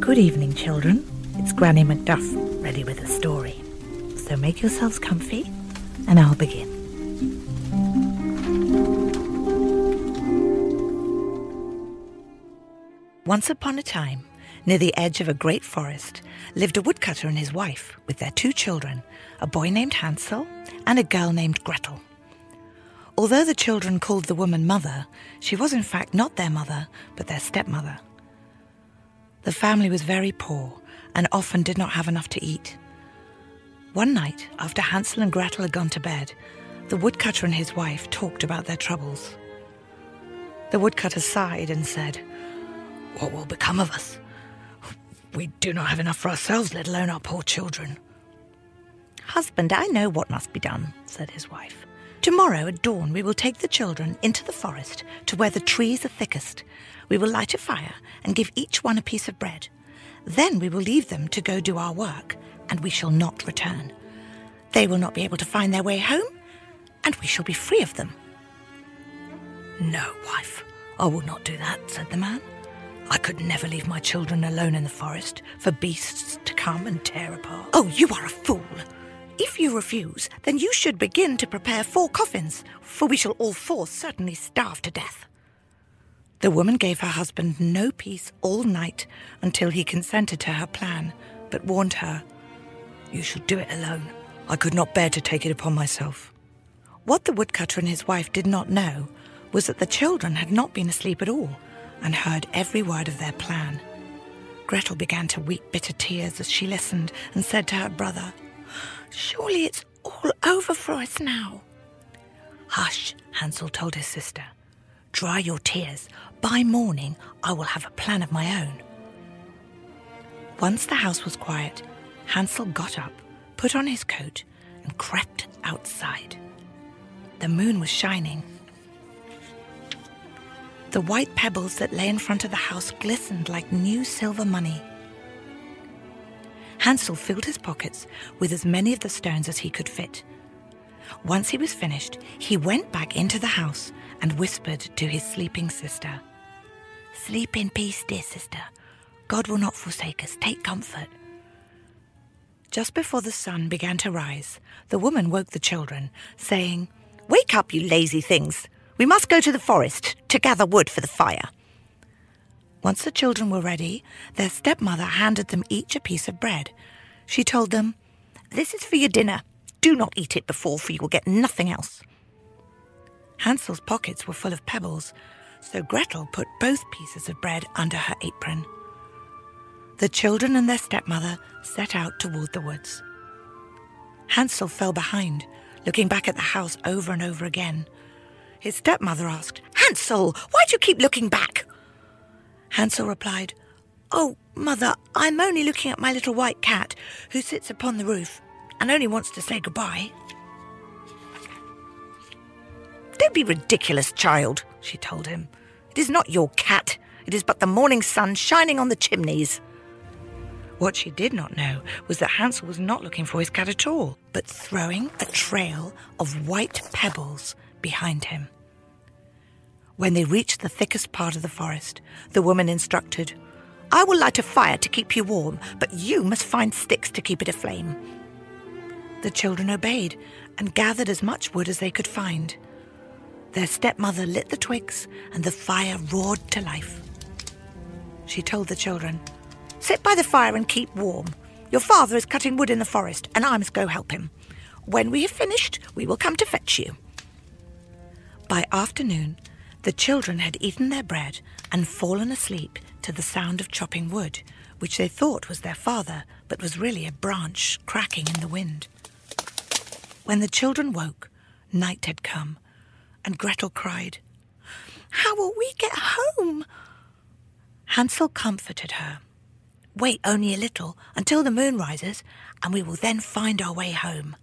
Good evening, children. It's Granny MacDuff, ready with a story. So make yourselves comfy, and I'll begin. Once upon a time, near the edge of a great forest, lived a woodcutter and his wife with their two children, a boy named Hansel and a girl named Gretel. Although the children called the woman mother, she was in fact not their mother, but their stepmother. The family was very poor and often did not have enough to eat. One night, after Hansel and Gretel had gone to bed, the woodcutter and his wife talked about their troubles. The woodcutter sighed and said, What will become of us? We do not have enough for ourselves, let alone our poor children. Husband, I know what must be done, said his wife. Tomorrow at dawn we will take the children into the forest to where the trees are thickest. We will light a fire and give each one a piece of bread. Then we will leave them to go do our work, and we shall not return. They will not be able to find their way home, and we shall be free of them. No, wife, I will not do that, said the man. I could never leave my children alone in the forest for beasts to come and tear apart. Oh, you are a fool! If you refuse, then you should begin to prepare four coffins, for we shall all four certainly starve to death. The woman gave her husband no peace all night until he consented to her plan, but warned her, You shall do it alone. I could not bear to take it upon myself. What the woodcutter and his wife did not know was that the children had not been asleep at all and heard every word of their plan. Gretel began to weep bitter tears as she listened and said to her brother, Surely it's all over for us now. Hush, Hansel told his sister. Dry your tears. By morning, I will have a plan of my own. Once the house was quiet, Hansel got up, put on his coat, and crept outside. The moon was shining. The white pebbles that lay in front of the house glistened like new silver money. Hansel filled his pockets with as many of the stones as he could fit. Once he was finished, he went back into the house and whispered to his sleeping sister Sleep in peace, dear sister. God will not forsake us. Take comfort. Just before the sun began to rise, the woman woke the children, saying, Wake up, you lazy things. We must go to the forest to gather wood for the fire. Once the children were ready, their stepmother handed them each a piece of bread. She told them, This is for your dinner. Do not eat it before, for you will get nothing else. Hansel's pockets were full of pebbles, so Gretel put both pieces of bread under her apron. The children and their stepmother set out toward the woods. Hansel fell behind, looking back at the house over and over again. His stepmother asked, Hansel, why do you keep looking back? Hansel replied, Oh, mother, I'm only looking at my little white cat who sits upon the roof and only wants to say goodbye. Don't be ridiculous, child, she told him. It is not your cat. It is but the morning sun shining on the chimneys. What she did not know was that Hansel was not looking for his cat at all, but throwing a trail of white pebbles behind him. When they reached the thickest part of the forest, the woman instructed, I will light a fire to keep you warm, but you must find sticks to keep it aflame. The children obeyed and gathered as much wood as they could find. Their stepmother lit the twigs, and the fire roared to life. She told the children, Sit by the fire and keep warm. Your father is cutting wood in the forest, and I must go help him. When we have finished, we will come to fetch you. By afternoon, the children had eaten their bread and fallen asleep to the sound of chopping wood, which they thought was their father, but was really a branch cracking in the wind. When the children woke, night had come, and Gretel cried, How will we get home? Hansel comforted her. Wait only a little until the moon rises, and we will then find our way home.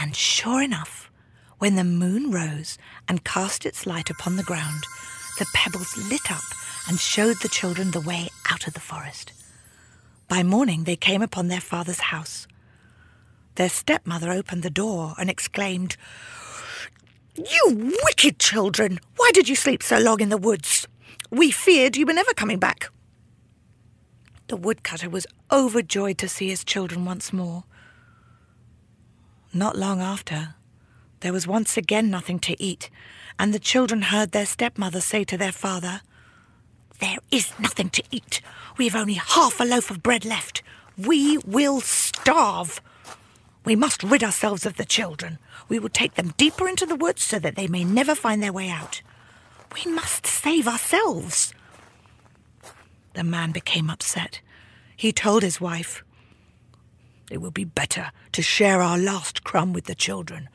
And sure enough, when the moon rose and cast its light upon the ground, the pebbles lit up and showed the children the way out of the forest. By morning, they came upon their father's house. Their stepmother opened the door and exclaimed, You wicked children! Why did you sleep so long in the woods? We feared you were never coming back. The woodcutter was overjoyed to see his children once more. Not long after, there was once again nothing to eat, and the children heard their stepmother say to their father, There is nothing to eat. We have only half a loaf of bread left. We will starve. We must rid ourselves of the children. We will take them deeper into the woods so that they may never find their way out. We must save ourselves. The man became upset. He told his wife, It will be better to share our last crumb with the children.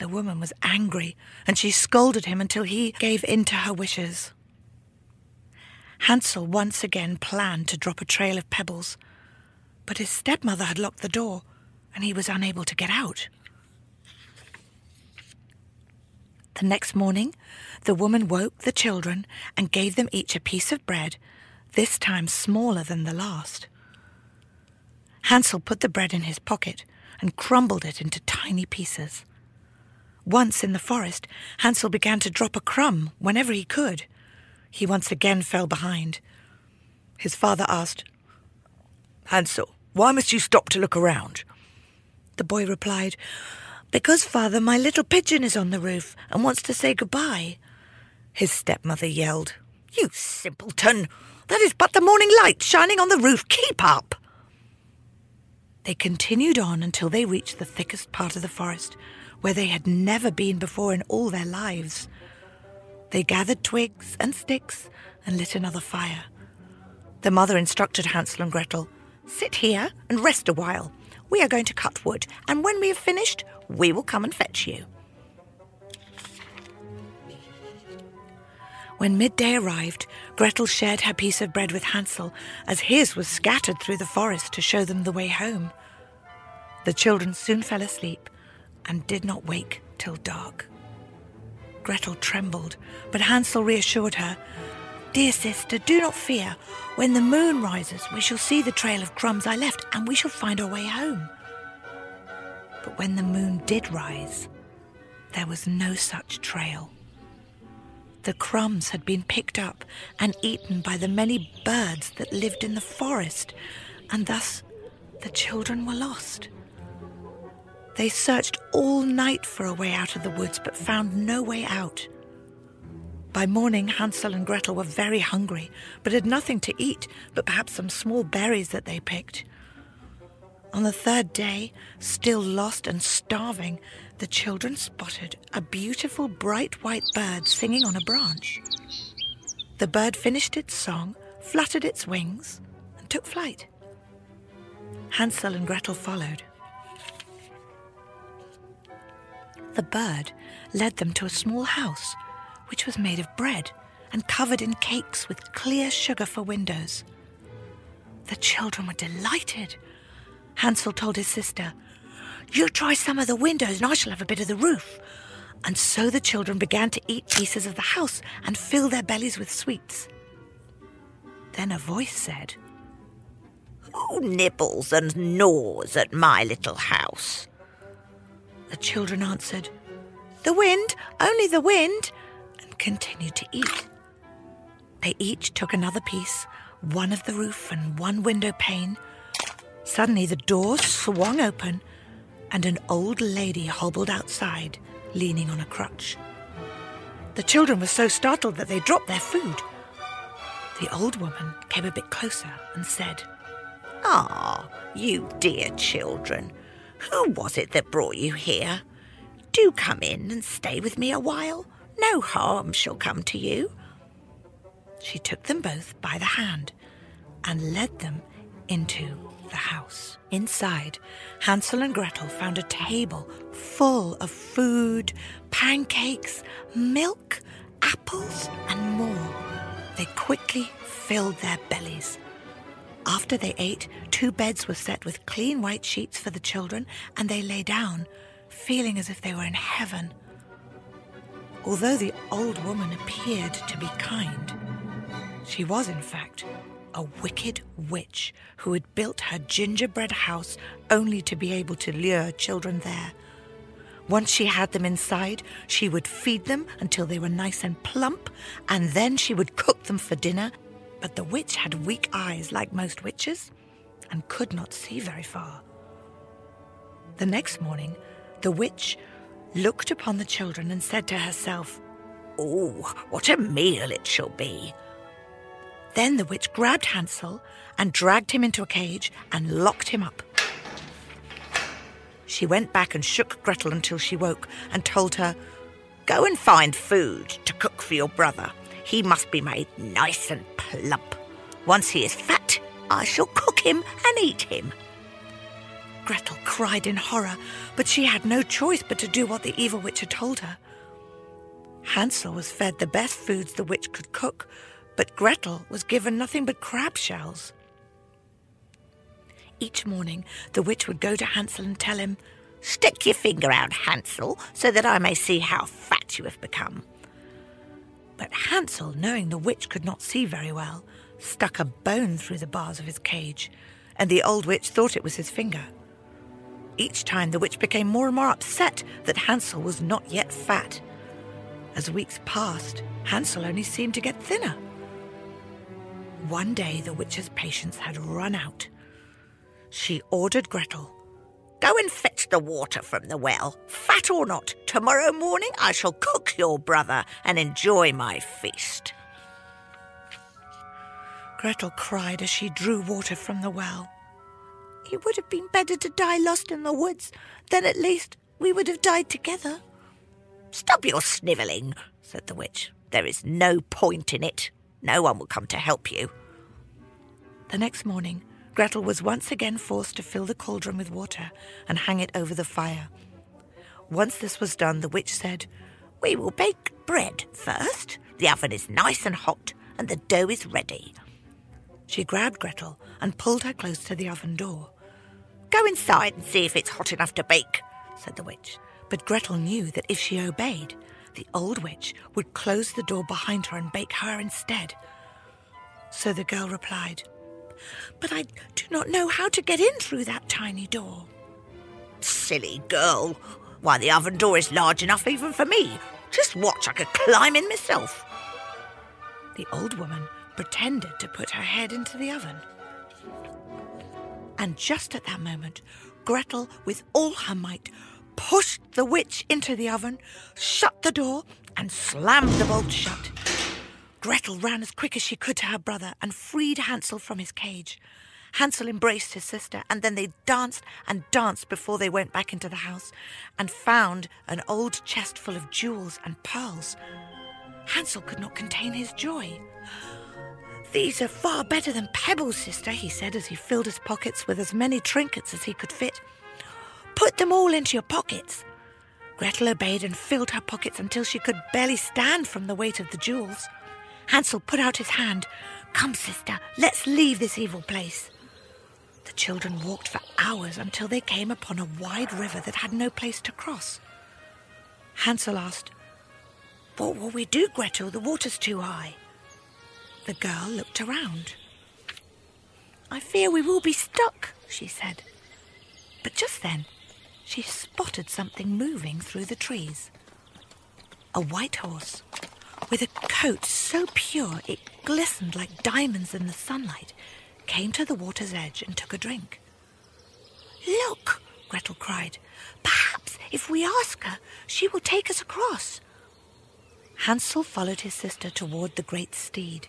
The woman was angry, and she scolded him until he gave in to her wishes. Hansel once again planned to drop a trail of pebbles, but his stepmother had locked the door, and he was unable to get out. The next morning, the woman woke the children and gave them each a piece of bread, this time smaller than the last. Hansel put the bread in his pocket and crumbled it into tiny pieces. Once in the forest, Hansel began to drop a crumb whenever he could. He once again fell behind. His father asked, Hansel, why must you stop to look around? The boy replied, Because, father, my little pigeon is on the roof and wants to say goodbye. His stepmother yelled, You simpleton! That is but the morning light shining on the roof. Keep up! They continued on until they reached the thickest part of the forest, where they had never been before in all their lives. They gathered twigs and sticks and lit another fire. The mother instructed Hansel and Gretel Sit here and rest a while. We are going to cut wood, and when we have finished, we will come and fetch you. When midday arrived, Gretel shared her piece of bread with Hansel, as his was scattered through the forest to show them the way home. The children soon fell asleep and did not wake till dark. Gretel trembled, but Hansel reassured her. Dear sister, do not fear. When the moon rises, we shall see the trail of crumbs I left, and we shall find our way home. But when the moon did rise, there was no such trail. The crumbs had been picked up and eaten by the many birds that lived in the forest, and thus the children were lost. They searched all night for a way out of the woods, but found no way out. By morning, Hansel and Gretel were very hungry, but had nothing to eat but perhaps some small berries that they picked. On the third day, still lost and starving, the children spotted a beautiful bright white bird singing on a branch. The bird finished its song, fluttered its wings, and took flight. Hansel and Gretel followed. The bird led them to a small house, which was made of bread and covered in cakes with clear sugar for windows. The children were delighted. Hansel told his sister, You try some of the windows and I shall have a bit of the roof. And so the children began to eat pieces of the house and fill their bellies with sweets. Then a voice said, Who nibbles and gnaws at my little house? The children answered, The wind, only the wind, and continued to eat. They each took another piece, one of the roof and one window pane. Suddenly the door swung open, and an old lady hobbled outside, leaning on a crutch. The children were so startled that they dropped their food. The old woman came a bit closer and said, Ah, you dear children, who was it that brought you here? Do come in and stay with me a while. No harm shall come to you. She took them both by the hand and led them into the house. Inside, Hansel and Gretel found a table full of food, pancakes, milk, apples, and more. They quickly filled their bellies. After they ate, two beds were set with clean white sheets for the children, and they lay down, feeling as if they were in heaven. Although the old woman appeared to be kind, she was, in fact, a wicked witch who had built her gingerbread house only to be able to lure children there. Once she had them inside, she would feed them until they were nice and plump, and then she would cook them for dinner. But the witch had weak eyes, like most witches, and could not see very far. The next morning, the witch looked upon the children and said to herself, Oh, what a meal it shall be! Then the witch grabbed Hansel and dragged him into a cage and locked him up. She went back and shook Gretel until she woke and told her, Go and find food to cook for your brother. He must be made nice and plump. Once he is fat, I shall cook him and eat him. Gretel cried in horror, but she had no choice but to do what the evil witch had told her. Hansel was fed the best foods the witch could cook, but Gretel was given nothing but crab shells. Each morning, the witch would go to Hansel and tell him, Stick your finger out, Hansel, so that I may see how fat you have become. But Hansel, knowing the witch could not see very well, stuck a bone through the bars of his cage, and the old witch thought it was his finger. Each time the witch became more and more upset that Hansel was not yet fat. As weeks passed, Hansel only seemed to get thinner. One day the witch's patience had run out. She ordered Gretel, Go and fetch the water from the well. Fat or not, tomorrow morning I shall cook your brother and enjoy my feast. Gretel cried as she drew water from the well. It would have been better to die lost in the woods. Then at least we would have died together. Stop your snivelling, said the witch. There is no point in it. No one will come to help you. The next morning, Gretel was once again forced to fill the cauldron with water and hang it over the fire. Once this was done, the witch said, We will bake bread first. The oven is nice and hot, and the dough is ready. She grabbed Gretel and pulled her close to the oven door. Go inside and see if it's hot enough to bake, said the witch. But Gretel knew that if she obeyed, the old witch would close the door behind her and bake her instead. So the girl replied, But I do not know how to get in through that tiny door. Silly girl. Why, the oven door is large enough even for me. Just watch, I could climb in myself. The old woman pretended to put her head into the oven. And just at that moment, Gretel, with all her might, pushed the witch into the oven, shut the door, and slammed the bolt shut. Gretel ran as quick as she could to her brother and freed Hansel from his cage. Hansel embraced his sister, and then they danced and danced before they went back into the house and found an old chest full of jewels and pearls. Hansel could not contain his joy. These are far better than pebbles, sister, he said as he filled his pockets with as many trinkets as he could fit. Put them all into your pockets. Gretel obeyed and filled her pockets until she could barely stand from the weight of the jewels. Hansel put out his hand. Come, sister, let's leave this evil place. The children walked for hours until they came upon a wide river that had no place to cross. Hansel asked, What will we do, Gretel? The water's too high. The girl looked around. I fear we will be stuck, she said. But just then, she spotted something moving through the trees. A white horse, with a coat so pure it glistened like diamonds in the sunlight, came to the water's edge and took a drink. Look, Gretel cried. Perhaps if we ask her, she will take us across. Hansel followed his sister toward the great steed.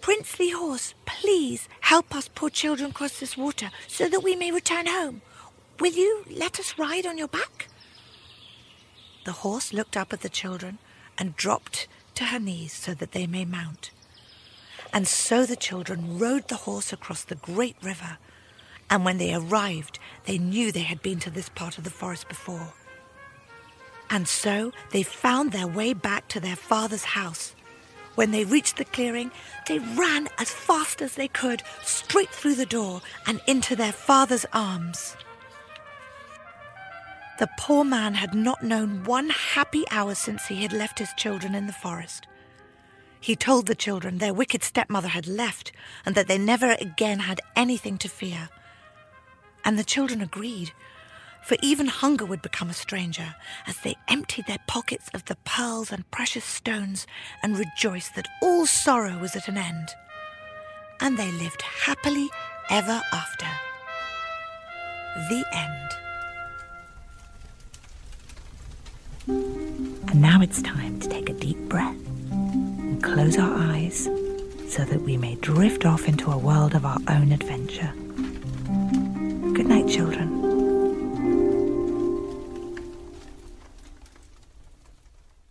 Princely horse, please help us poor children cross this water so that we may return home. Will you let us ride on your back? The horse looked up at the children and dropped to her knees so that they may mount. And so the children rode the horse across the great river, and when they arrived, they knew they had been to this part of the forest before. And so they found their way back to their father's house when they reached the clearing, they ran as fast as they could straight through the door and into their father's arms. The poor man had not known one happy hour since he had left his children in the forest. He told the children their wicked stepmother had left and that they never again had anything to fear. And the children agreed. for even hunger would become a stranger as they emptied their pockets of the pearls and precious stones and rejoiced that all sorrow was at an end. And they lived happily ever after. The end. And now it's time to take a deep breath and close our eyes so that we may drift off into a world of our own adventure. Good night, children.